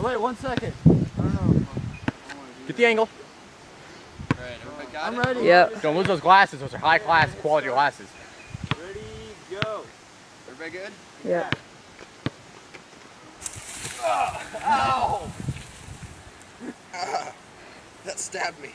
Wait, one second. Get the angle. I'm ready. Yep. Don't lose those glasses. Those are high class quality glasses. Ready, go. Everybody good? Yeah. Ow! that stabbed me.